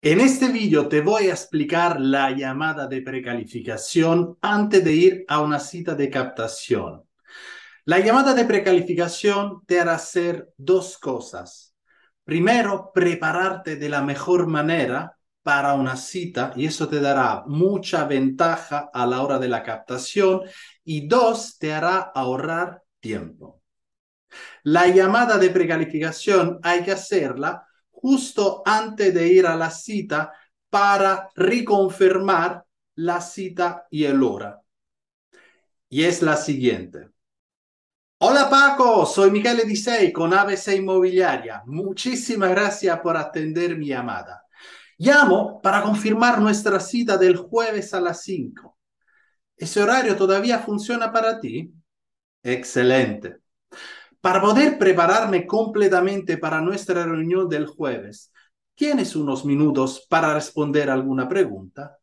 En este vídeo te voy a explicar la llamada de precalificación antes de ir a una cita de captación. La llamada de precalificación te hará hacer dos cosas. Primero, prepararte de la mejor manera para una cita y eso te dará mucha ventaja a la hora de la captación y dos, te hará ahorrar tiempo. La llamada de precalificación hay que hacerla justo antes de ir a la cita para reconfirmar la cita y el hora. Y es la siguiente. Hola Paco, soy Michele Disei con ABC Inmobiliaria. Muchísimas gracias por atender mi llamada. Llamo para confirmar nuestra cita del jueves a las 5. ¿Ese horario todavía funciona para ti? Excelente. Para poder prepararme completamente para nuestra reunión del jueves, ¿tienes unos minutos para responder alguna pregunta?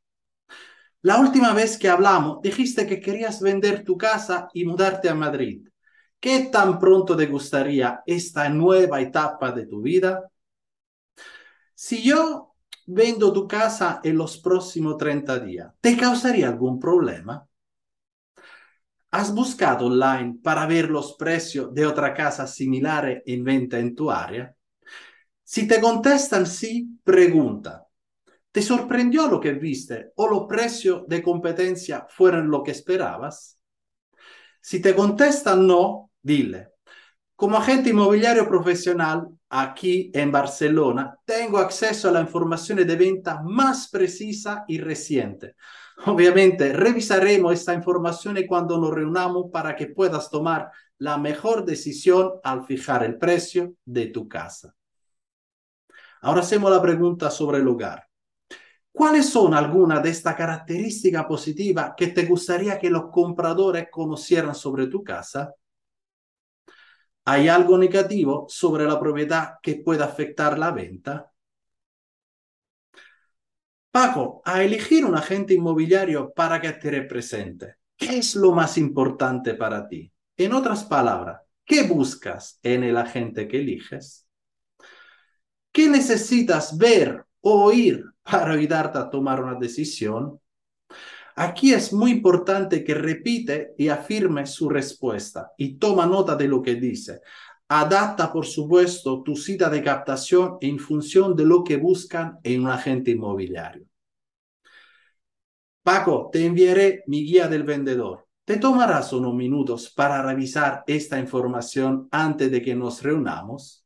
La última vez que hablamos, dijiste que querías vender tu casa y mudarte a Madrid. ¿Qué tan pronto te gustaría esta nueva etapa de tu vida? Si yo vendo tu casa en los próximos 30 días, ¿te causaría algún problema? ¿Has buscado online para ver los precios de otra casa similar en venta en tu área? Si te contestan sí, pregunta. ¿Te sorprendió lo que viste o los precios de competencia fueron lo que esperabas? Si te contestan no, dile. Como agente inmobiliario profesional aquí en Barcelona, tengo acceso a la información de venta más precisa y reciente Obviamente, revisaremos esta información cuando nos reunamos para que puedas tomar la mejor decisión al fijar el precio de tu casa. Ahora hacemos la pregunta sobre el hogar. ¿Cuáles son algunas de estas características positivas que te gustaría que los compradores conocieran sobre tu casa? ¿Hay algo negativo sobre la propiedad que pueda afectar la venta? Paco, a elegir un agente inmobiliario para que te represente, ¿qué es lo más importante para ti? En otras palabras, ¿qué buscas en el agente que eliges? ¿Qué necesitas ver o oír para ayudarte a tomar una decisión? Aquí es muy importante que repite y afirme su respuesta y toma nota de lo que dice. Adapta, por supuesto, tu cita de captación en función de lo que buscan en un agente inmobiliario. Paco, te enviaré mi guía del vendedor. ¿Te tomarás unos minutos para revisar esta información antes de que nos reunamos?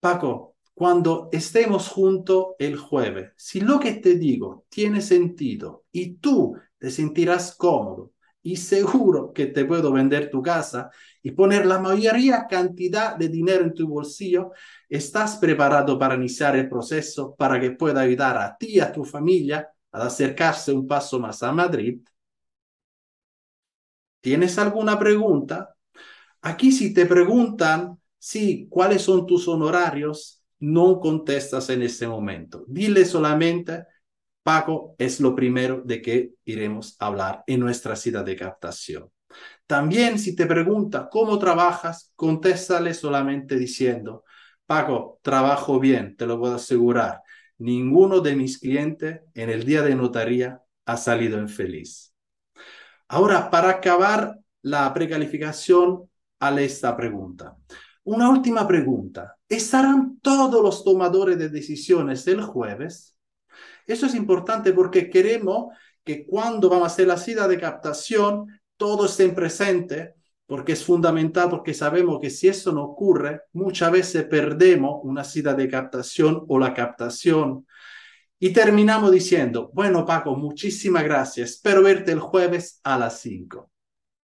Paco, cuando estemos juntos el jueves, si lo que te digo tiene sentido y tú te sentirás cómodo y seguro que te puedo vender tu casa y poner la mayoría cantidad de dinero en tu bolsillo, ¿estás preparado para iniciar el proceso para que pueda ayudar a ti y a tu familia a acercarse un paso más a Madrid? ¿Tienes alguna pregunta? Aquí si te preguntan, sí, ¿cuáles son tus honorarios? No contestas en este momento. Dile solamente, Paco es lo primero de que iremos a hablar en nuestra cita de captación. También si te pregunta cómo trabajas, contéstale solamente diciendo, Paco, trabajo bien, te lo puedo asegurar. Ninguno de mis clientes en el día de notaría ha salido infeliz. Ahora, para acabar la precalificación, a esta pregunta. Una última pregunta. ¿Estarán todos los tomadores de decisiones el jueves? Eso es importante porque queremos que cuando vamos a hacer la cita de captación, todos estén presentes, porque es fundamental, porque sabemos que si eso no ocurre, muchas veces perdemos una cita de captación o la captación. Y terminamos diciendo, bueno Paco, muchísimas gracias, espero verte el jueves a las 5.